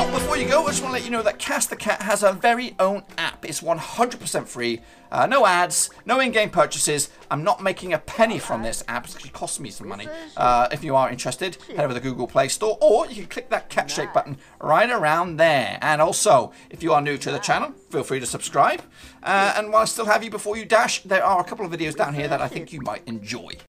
Well, before you go, I just want to let you know that Cass the Cat has a very own app. It's 100% free, uh, no ads, no in-game purchases. I'm not making a penny from this app. It actually costs me some money. Uh, if you are interested, head over to the Google Play Store, or you can click that cat shape button right around there. And also, if you are new to the channel, feel free to subscribe. Uh, and while I still have you before you dash, there are a couple of videos down here that I think you might enjoy.